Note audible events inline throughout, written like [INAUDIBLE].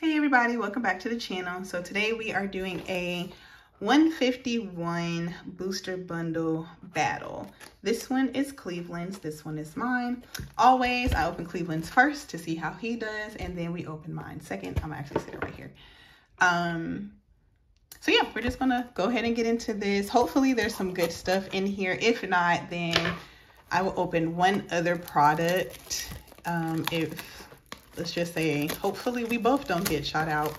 Hey everybody, welcome back to the channel. So today we are doing a 151 booster bundle battle. This one is Cleveland's, this one is mine. Always, I open Cleveland's first to see how he does, and then we open mine second. I'm actually sitting right here. Um, so yeah, we're just gonna go ahead and get into this. Hopefully there's some good stuff in here. If not, then I will open one other product. Um, if let's just say hopefully we both don't get shot out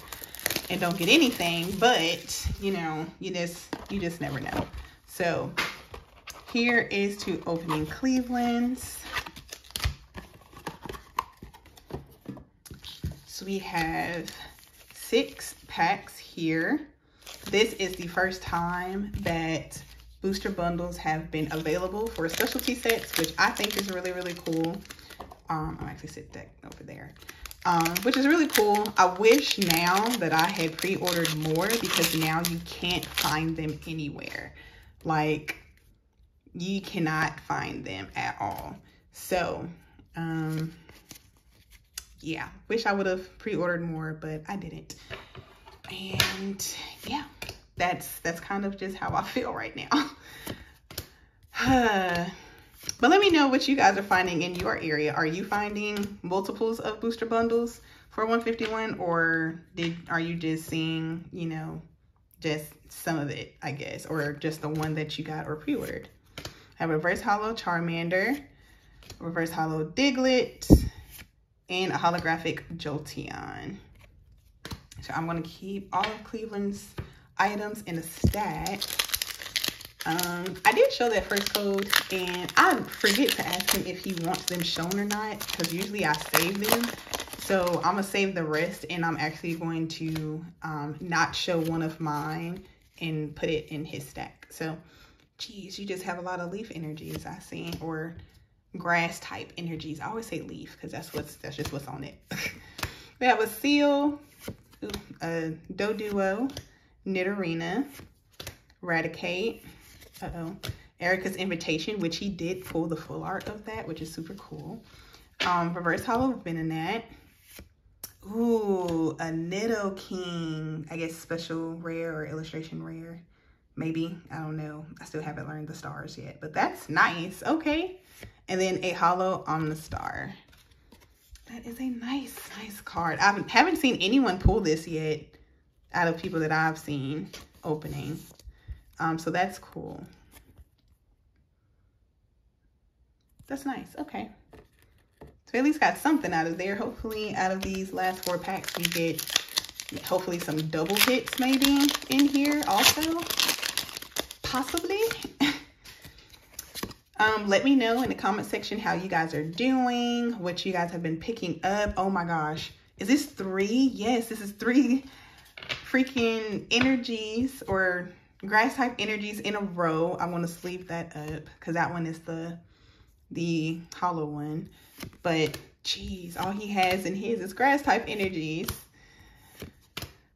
and don't get anything but you know you just you just never know. So here is to opening cleveland's. So we have six packs here. This is the first time that booster bundles have been available for specialty sets which i think is really really cool um, I'm actually sit that over there. Um, which is really cool. I wish now that I had pre-ordered more because now you can't find them anywhere. Like, you cannot find them at all. So, um, yeah, wish I would have pre-ordered more, but I didn't. And yeah, that's that's kind of just how I [LAUGHS] feel right now. [SIGHS] But let me know what you guys are finding in your area. Are you finding multiples of booster bundles for 151 or did are you just seeing, you know, just some of it, I guess, or just the one that you got or pre-ordered? I have a reverse hollow Charmander, reverse hollow Diglett, and a holographic Jolteon. So I'm going to keep all of Cleveland's items in a stack. Um, I did show that first code and I forget to ask him if he wants them shown or not because usually I save them. So I'm gonna save the rest and I'm actually going to um, not show one of mine and put it in his stack. So, geez, you just have a lot of leaf energies I see or grass type energies. I always say leaf because that's what's that's just what's on it. [LAUGHS] we have a Seel, a Do Doduo, Nidorina, Raticate, uh-oh. Erica's Invitation, which he did pull the full art of that, which is super cool. Um, Reverse Hollow Venonat. Ooh, a Nidoking. I guess special rare or illustration rare. Maybe. I don't know. I still haven't learned the stars yet. But that's nice. Okay. And then a Hollow on the Star. That is a nice, nice card. I haven't seen anyone pull this yet out of people that I've seen opening. Um, so that's cool. That's nice. Okay. So at least got something out of there. Hopefully out of these last four packs, we get hopefully some double hits maybe in here also. Possibly. [LAUGHS] um, let me know in the comment section how you guys are doing, what you guys have been picking up. Oh my gosh. Is this three? Yes, this is three freaking energies or grass type energies in a row. I want to sleeve that up because that one is the the hollow one. But geez, all he has in his is grass type energies.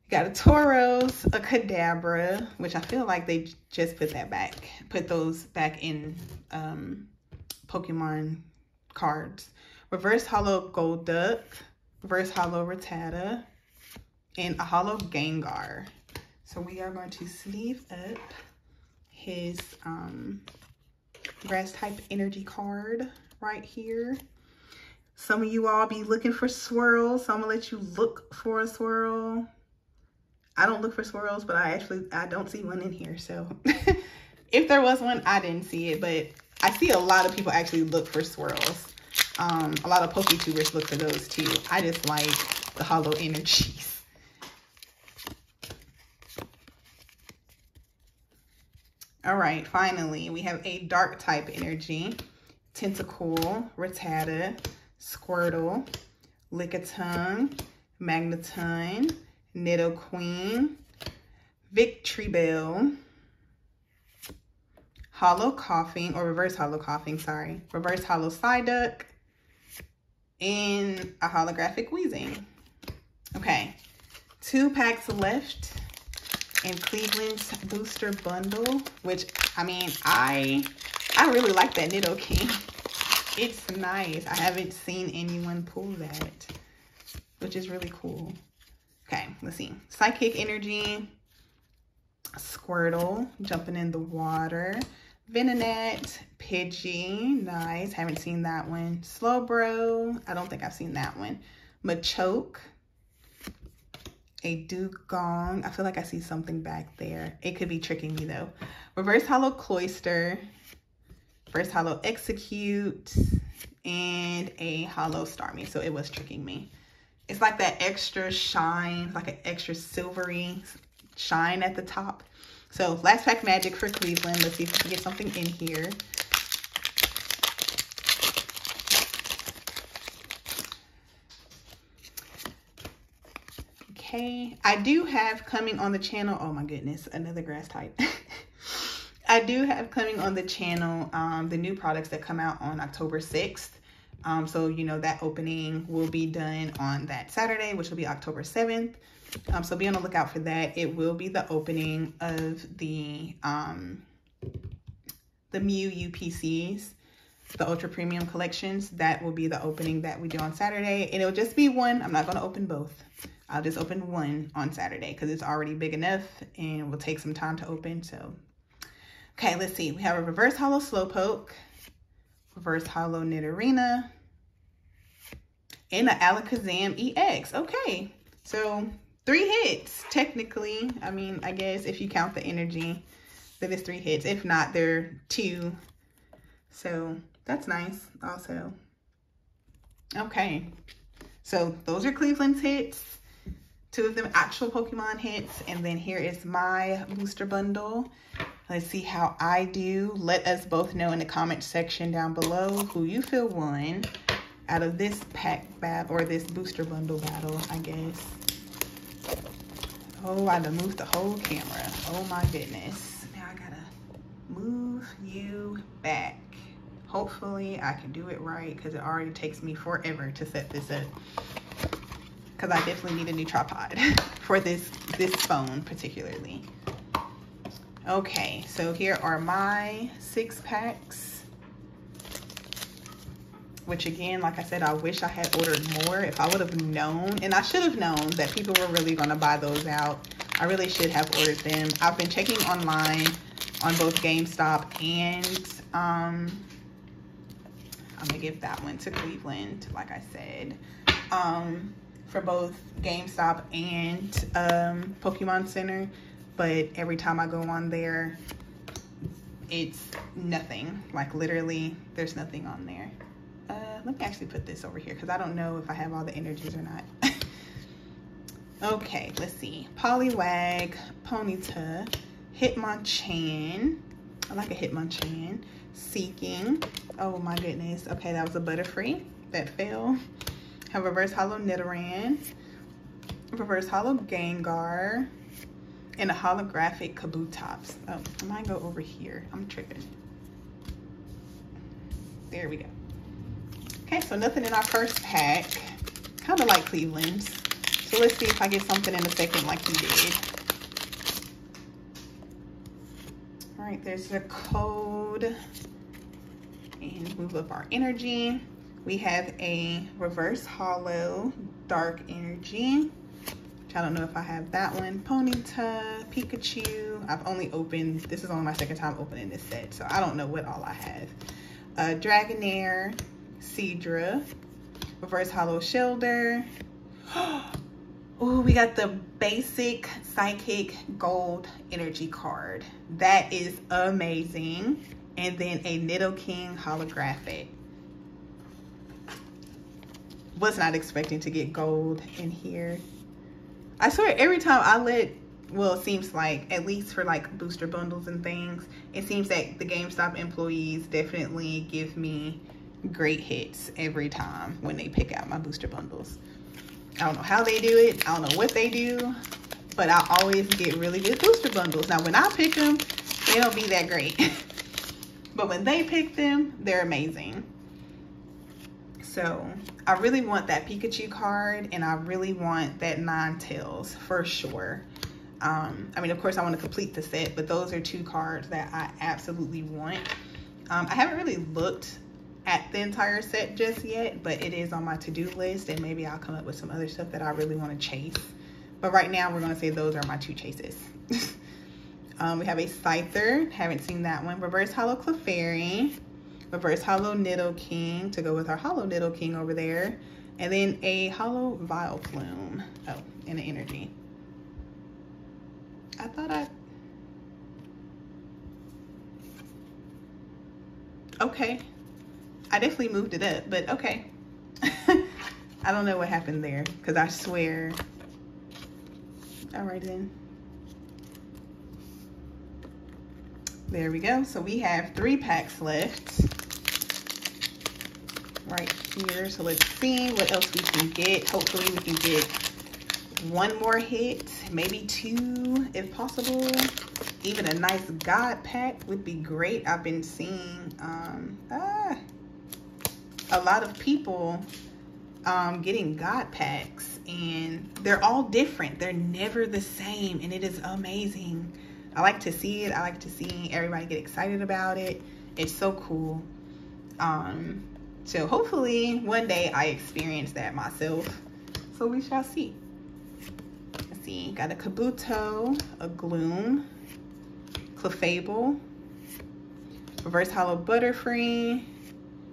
Got a Tauros, a Kadabra, which I feel like they just put that back, put those back in um, Pokemon cards. Reverse Hollow Golduck, Reverse Hollow Rattata, and a Hollow Gengar. So we are going to sleeve up his um, grass type energy card right here. Some of you all be looking for swirls, so I'm gonna let you look for a swirl. I don't look for swirls, but I actually, I don't see one in here. So [LAUGHS] if there was one, I didn't see it, but I see a lot of people actually look for swirls. Um, a lot of PokeTubers look for those too. I just like the hollow energies. [LAUGHS] All right, finally, we have a dark type energy. Tentacool, Rattata, Squirtle, Lickitung, Magneton, Nidoqueen, Bell, Hollow Koffing, or Reverse Hollow Koffing, sorry. Reverse Hollow Psyduck, and a Holographic Wheezing. Okay, two packs left Cleveland's booster bundle, which I mean, I I really like that Nidoking. It's nice. I haven't seen anyone pull that, which is really cool. Okay, let's see. Psychic Energy, Squirtle, jumping in the water. Venonat, Pidgey, nice. Haven't seen that one. Slowbro, I don't think I've seen that one. Machoke, a Dewgong. I feel like I see something back there. It could be tricking me though. Reverse Hollow Cloyster, Reverse Hollow Exeggcute, and a Hollow Starmie. So it was tricking me. It's like that extra shine, like an extra silvery shine at the top. So last pack magic for Cleveland. Let's see if we can get something in here. Okay, I do have coming on the channel, oh my goodness, another grass type. [LAUGHS] I do have coming on the channel um, the new products that come out on October 6th. Um, so, you know, that opening will be done on that Saturday, which will be October 7th. Um, so be on the lookout for that. It will be the opening of the um, the Mew UPCs, the Ultra Premium collections. That will be the opening that we do on Saturday. And it'll just be one. I'm not going to open both. I'll just open one on Saturday because it's already big enough and will take some time to open. So, okay, let's see. We have a Reverse Hollow Slowpoke, Reverse Hollow Nidorina, and the Alakazam EX. Okay, so three hits, technically. I mean, I guess if you count the energy, that is three hits. If not, they're two. So that's nice also. Okay, so those are Cleveland's hits. Two of them actual Pokemon hits. And then here is my booster bundle. Let's see how I do. Let us both know in the comment section down below who you feel won out of this pack bab or this booster bundle battle, I guess. Oh, I done moved the whole camera. Oh my goodness. Now I gotta move you back. Hopefully I can do it right because it already takes me forever to set this up. Because I definitely need a new tripod [LAUGHS] for this, this phone particularly. Okay, so here are my six packs which again, like I said, I wish I had ordered more. If I would have known, and I should have known that people were really going to buy those out. I really should have ordered them. I've been checking online on both GameStop and um, I'm to give that one to Cleveland, like I said, um, for both GameStop and um, Pokemon Center. But every time I go on there, it's nothing. Like literally, there's nothing on there let me actually put this over here because I don't know if I have all the energies or not. [LAUGHS] okay, let's see. Poliwag, Ponyta, Hitmonchan. I like a Hitmonchan. Seaking. Oh my goodness. Okay, that was a Butterfree. That fell. Have Reverse Hollow Nidoran. Reverse Hollow Gengar. And a holographic Kabutops. Oh, I might go over here. I'm tripping. There we go. Okay, so nothing in our first pack. Kind of like Cleveland's. So let's see if I get something in a second like he did. All right, there's the code. And move up our energy. We have a reverse hollow dark energy. Which I don't know if I have that one. Ponyta, Pikachu. I've only opened, this is only my second time opening this set. So I don't know what all I have. Uh, Dragonair, Seadra, Reverse Hollow Shellder. [GASPS] oh, we got the basic Psychic Gold Energy card. That is amazing. And then a Nidoking Holographic. Was not expecting to get gold in here. I swear every time I let well, it seems like, at least for like booster bundles and things, it seems that the GameStop employees definitely give me great hits every time when they pick out my booster bundles. I don't know how they do it. I don't know what they do, but I always get really good booster bundles. Now, when I pick them, they don't be that great. [LAUGHS] but when they pick them, they're amazing. So I really want that Pikachu card and I really want that Ninetales for sure. Um, I mean, of course, I want to complete the set, but those are two cards that I absolutely want. Um, I haven't really looked at the entire set just yet, but it is on my to-do list and maybe I'll come up with some other stuff that I really want to chase But right now, we're going to say those are my two chases. [LAUGHS] um, we have a Scyther. Haven't seen that one. Reverse Hollow Clefairy. Reverse Hollow Nidoking to go with our Hollow Nidoking over there. And then a Hollow vial Vileplume. Oh, and an Energy. I thought I... Okay. I definitely moved it up, but okay. [LAUGHS] I don't know what happened there because I swear. All right then. There we go. So we have three packs left right here. So let's see what else we can get. Hopefully we can get one more hit, maybe two if possible. Even a nice God pack would be great. I've been seeing um, ah, a lot of people um, getting God packs and they're all different. They're never the same and it is amazing. I like to see it. I like to see everybody get excited about it. It's so cool. Um, so hopefully one day I experience that myself. So we shall see. Let's see, got a Kabuto, a Gloom, Clefable, Reverse Hollow Butterfree,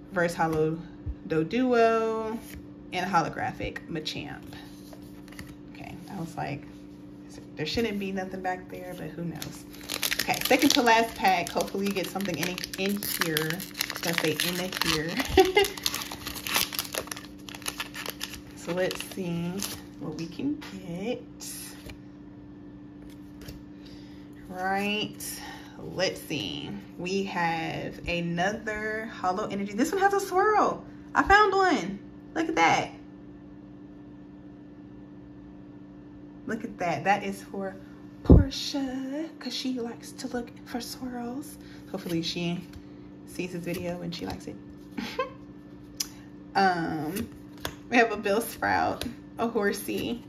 Reverse Hollow Doduo, and holographic Machamp. Okay, I was like, there shouldn't be nothing back there, but who knows. Okay, second to last pack. Hopefully you get something in, in here. Let's say in the here. so let's see what we can get. Right, let's see. We have another Hollow Energy. This one has a swirl. I found one. Look at that. Look at that. That is for Portia because she likes to look for swirls. Hopefully she sees this video and she likes it. [LAUGHS] um, we have a Bellsprout, a Horsea,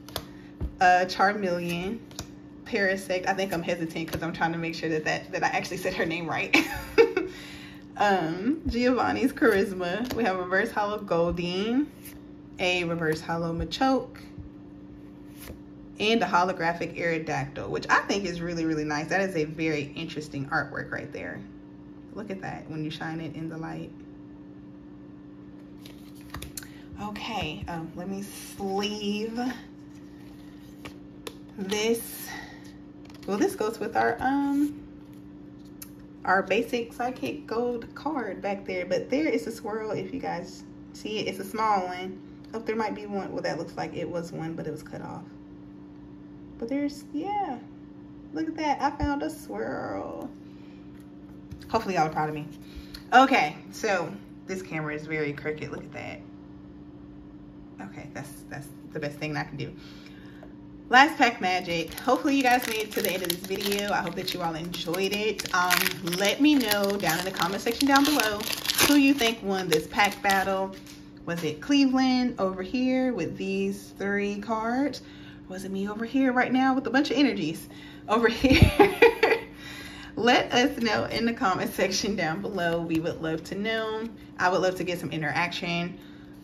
a Charmeleon, Parasect. I think I'm hesitant because I'm trying to make sure that, that, that I actually said her name right. [LAUGHS] um, Giovanni's Charisma. We have Reverse Hollow Goldeen, a Reverse Hollow Machoke, and a holographic Aerodactyl, which I think is really, really nice. That is a very interesting artwork right there. Look at that when you shine it in the light. Okay, um, let me sleeve this. Well, this goes with our um our basic Psychic Gold card back there. But there is a swirl if you guys see it. It's a small one. Oh, there might be one. Well, that looks like it was one, but it was cut off. But there's, yeah. Look at that. I found a swirl. Hopefully y'all are proud of me. Okay, so this camera is very crooked. Look at that. Okay, that's that's the best thing I can do. Last pack magic. Hopefully you guys made it to the end of this video. I hope that you all enjoyed it. Um let me know down in the comment section down below who you think won this pack battle. Was it cleveland over here with these three cards? Was it me over here right now with a bunch of energies over [LAUGHS] here let us know in the comment section down below we would love to know i would love to get some interaction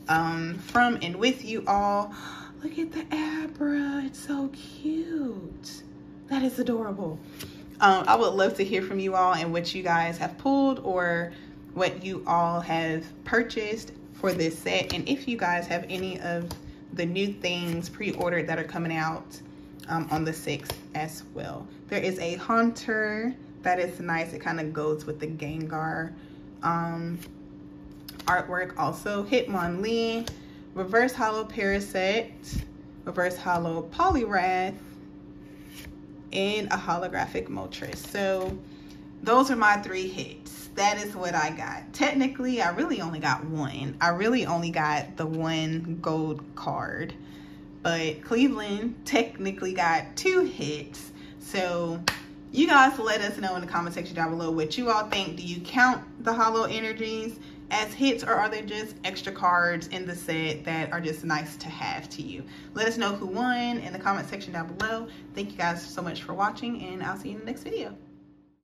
um from and with you all Look at the Abra. It's so cute. That is adorable. Um, I would love to hear from you all and what you guys have pulled or what you all have purchased for this set. And if you guys have any of the new things pre-ordered that are coming out um, on the 6th as well. There is a Haunter that is nice. It kind of goes with the Gengar um, artwork. Also, Hitmonlee Reverse Hollow Parasect, Reverse Hollow Poliwrath, and a holographic Moltres. So those are my three hits. That is what I got. Technically, I really only got one. I really only got the one gold card. But Cleveland technically got two hits. So you guys let us know in the comment section down below what you all think. Do you count the hollow energies? as hits or are they just extra cards in the set that are just nice to have to you? Let us know who won in the comment section down below. Thank you guys so much for watching and I'll see you in the next video.